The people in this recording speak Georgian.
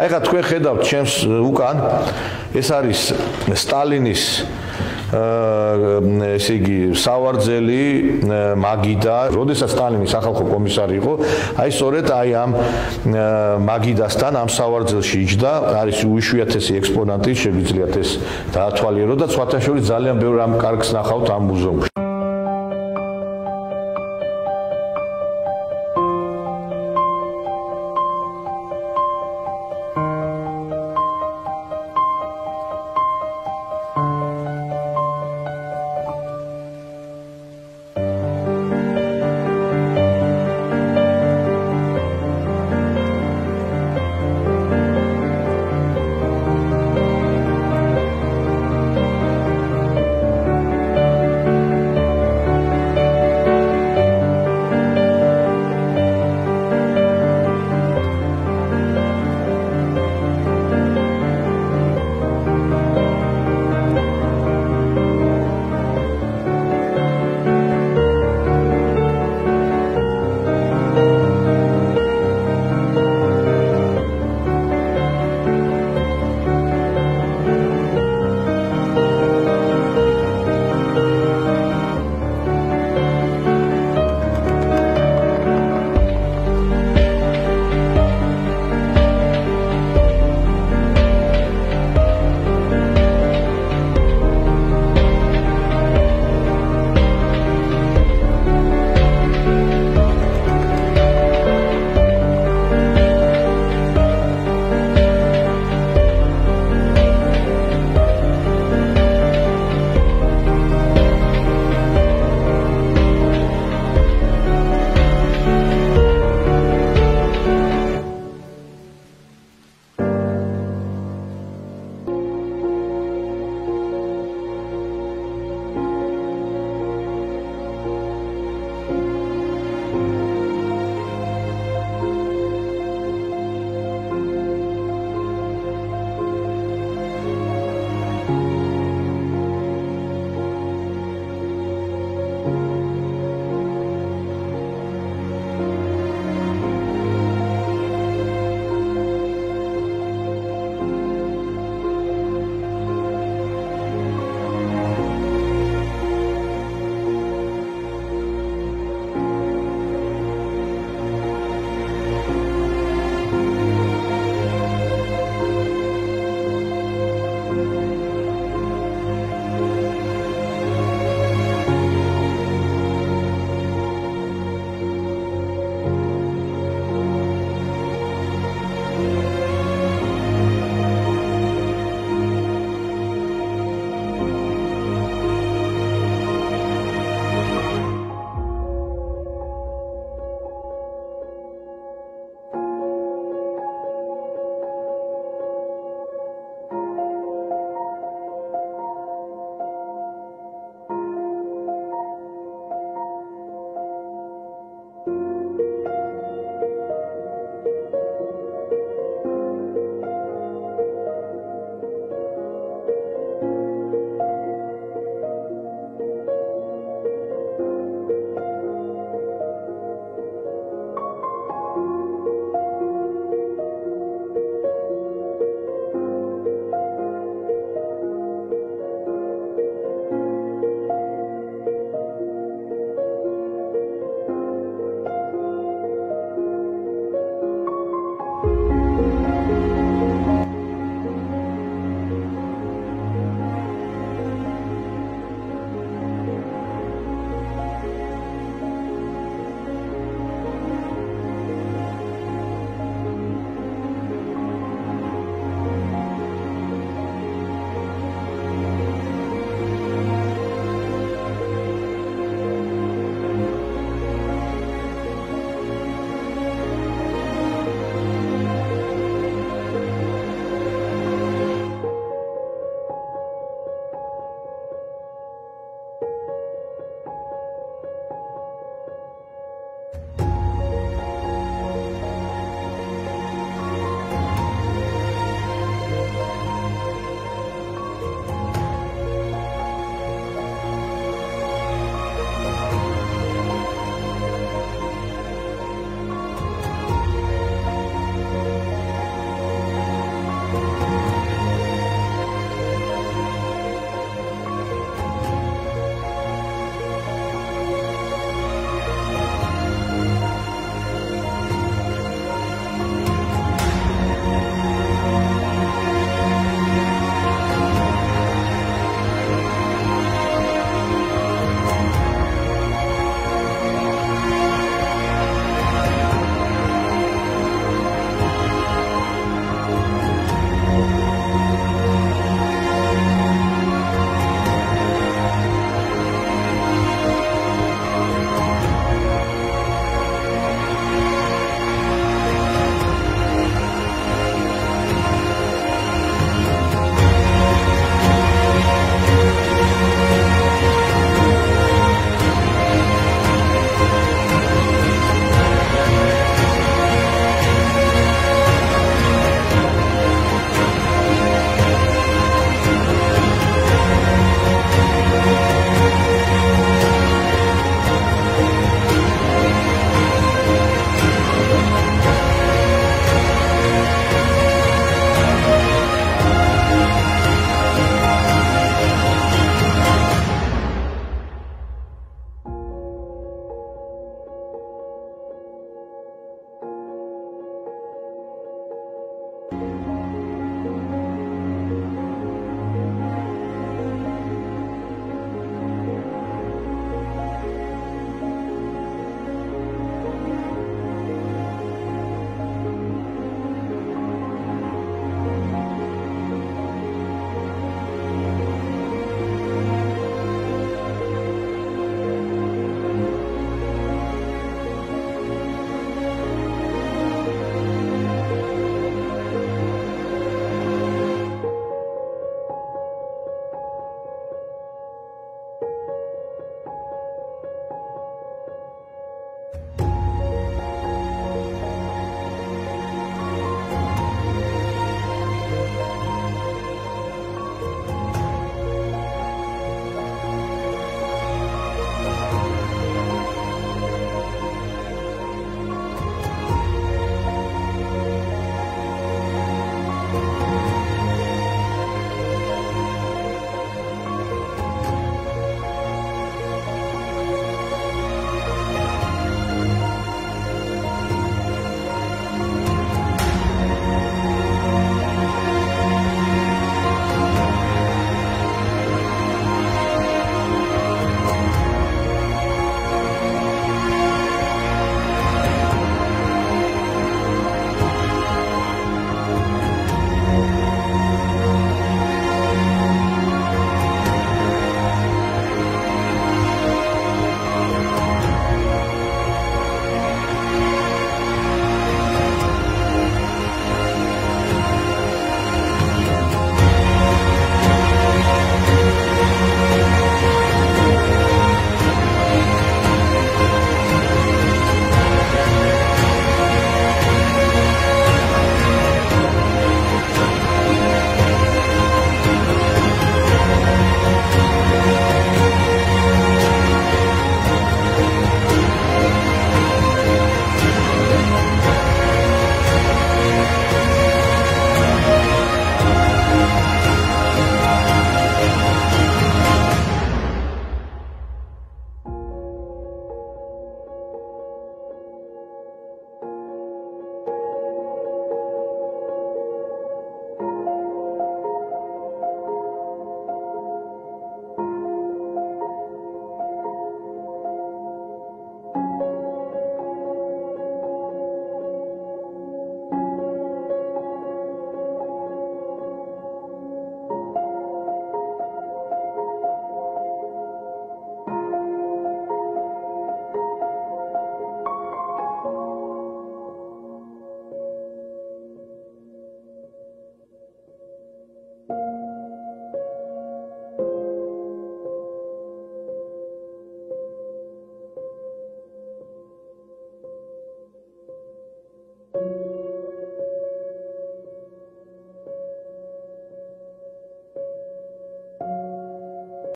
აი ხა თქვენ ხედავთ ჩემს უკან ეს არის სტალინის აა ესე იგი სავარძელი მაგიდა, როდესაც სტალინი სახალხო კომისარი იყო, აი სწორედ აი ამ მაგიდასთან ამ სავარძელში იჯდა, არის უშვიათესი ექსპონატი, შეგვიძლიათ ეს დაათვალიერო და სხვათა შორის ძალიან ბევრ ამ კარგს ნახავთ ამ მუზეუმში.